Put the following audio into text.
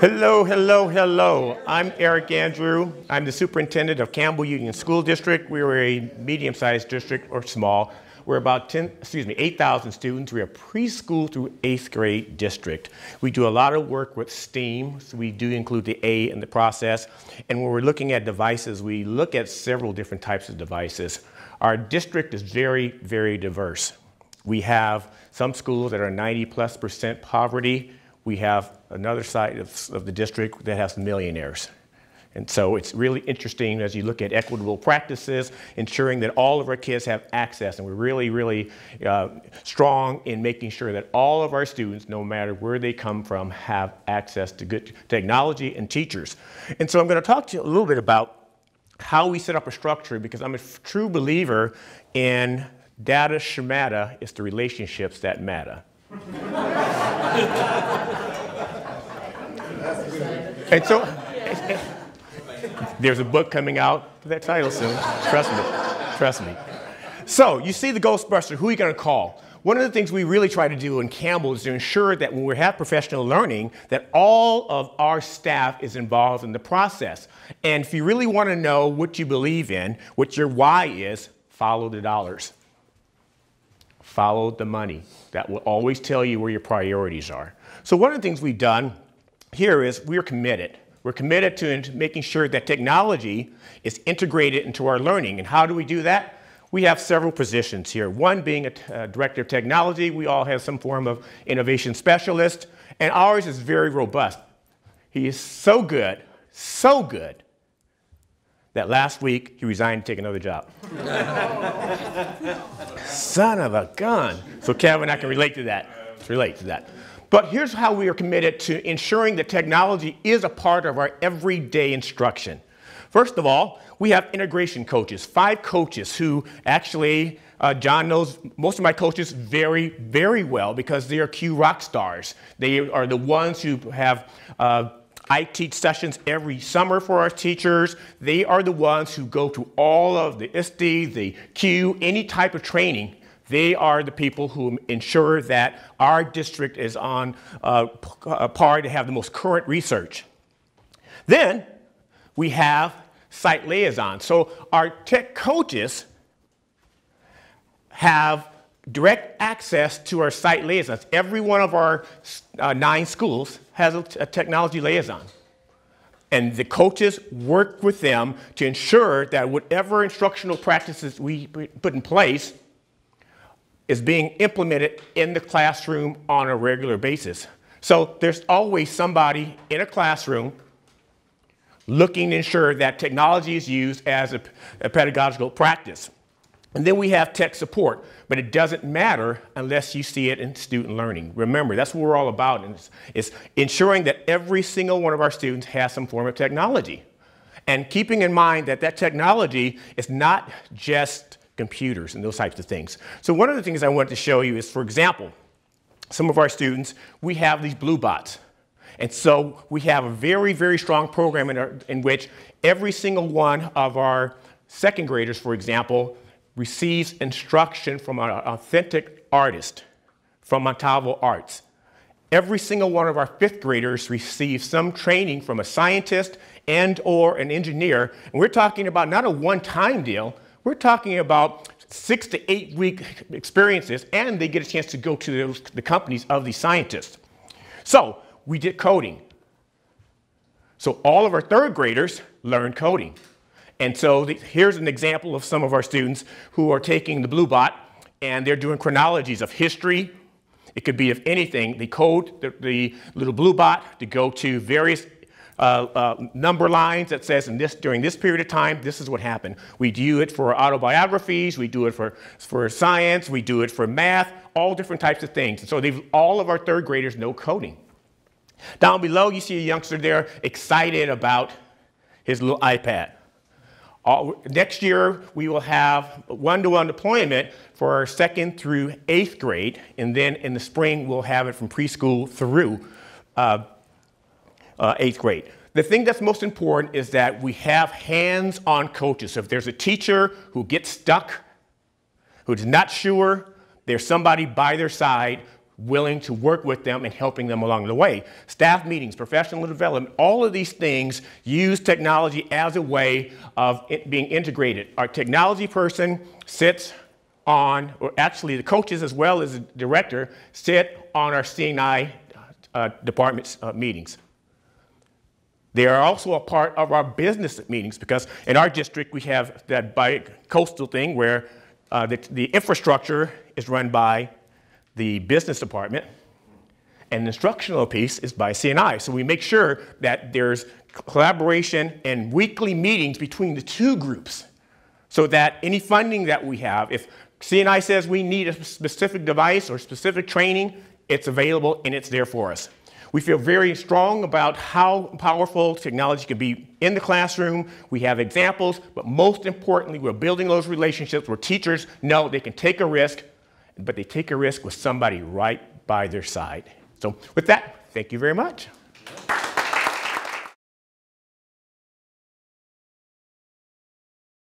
Hello, hello, hello. I'm Eric Andrew. I'm the superintendent of Campbell Union School District. We are a medium-sized district or small. We're about 10, excuse me, 8,000 students. We're a preschool through eighth grade district. We do a lot of work with STEAM, so we do include the A in the process. And when we're looking at devices, we look at several different types of devices. Our district is very, very diverse. We have some schools that are 90 plus percent poverty. We have another side of, of the district that has millionaires. And so it's really interesting as you look at equitable practices, ensuring that all of our kids have access. And we're really, really uh, strong in making sure that all of our students, no matter where they come from, have access to good technology and teachers. And so I'm going to talk to you a little bit about how we set up a structure because I'm a true believer in data shmata is the relationships that matter. and so there's a book coming out with that title soon. Trust me. Trust me. So you see the Ghostbuster, who are you going to call? One of the things we really try to do in Campbell is to ensure that when we have professional learning, that all of our staff is involved in the process. And if you really want to know what you believe in, what your why is, follow the dollars. Follow the money. That will always tell you where your priorities are. So one of the things we've done here is we're committed. We're committed to making sure that technology is integrated into our learning. And how do we do that? We have several positions here. One being a uh, director of technology. We all have some form of innovation specialist. And ours is very robust. He is so good, so good, that last week he resigned to take another job. Son of a gun. So, Kevin, I can relate to that. Relate to that. But here's how we are committed to ensuring that technology is a part of our everyday instruction. First of all, we have integration coaches, five coaches who actually, uh, John knows most of my coaches very, very well because they are CUE rock stars. They are the ones who have uh, I teach sessions every summer for our teachers. They are the ones who go to all of the ISTE, the CUE, any type of training they are the people who ensure that our district is on uh, par to have the most current research. Then we have site liaisons. So our tech coaches have direct access to our site liaisons. Every one of our uh, nine schools has a, a technology liaison. And the coaches work with them to ensure that whatever instructional practices we put in place is being implemented in the classroom on a regular basis. So there's always somebody in a classroom looking to ensure that technology is used as a, a pedagogical practice. And then we have tech support, but it doesn't matter unless you see it in student learning. Remember, that's what we're all about, is, is ensuring that every single one of our students has some form of technology. And keeping in mind that that technology is not just computers and those types of things. So one of the things I wanted to show you is, for example, some of our students, we have these blue bots. And so we have a very, very strong program in, our, in which every single one of our second graders, for example, receives instruction from an authentic artist from Montalvo Arts. Every single one of our fifth graders receives some training from a scientist and or an engineer. And we're talking about not a one-time deal, we're talking about six to eight week experiences, and they get a chance to go to those, the companies of these scientists. So we did coding. So all of our third graders learned coding. And so the, here's an example of some of our students who are taking the Bluebot and they're doing chronologies of history. It could be of anything. They code the, the little Bluebot to go to various uh, uh, number lines that says in this, during this period of time, this is what happened. We do it for autobiographies, we do it for, for science, we do it for math, all different types of things. And so all of our third graders know coding. Down below, you see a youngster there excited about his little iPad. All, next year, we will have one-to-one deployment for our second through eighth grade, and then in the spring, we'll have it from preschool through uh, uh, eighth grade. The thing that's most important is that we have hands-on coaches. So if there's a teacher who gets stuck, who's not sure, there's somebody by their side willing to work with them and helping them along the way. Staff meetings, professional development, all of these things use technology as a way of being integrated. Our technology person sits on, or actually the coaches as well as the director sit on our C&I uh, department's uh, meetings. They are also a part of our business meetings because in our district we have that bi-coastal thing where uh, the, the infrastructure is run by the business department and the instructional piece is by C&I. So we make sure that there's collaboration and weekly meetings between the two groups so that any funding that we have, if C&I says we need a specific device or specific training, it's available and it's there for us. We feel very strong about how powerful technology can be in the classroom. We have examples, but most importantly, we're building those relationships where teachers know they can take a risk, but they take a risk with somebody right by their side. So with that, thank you very much.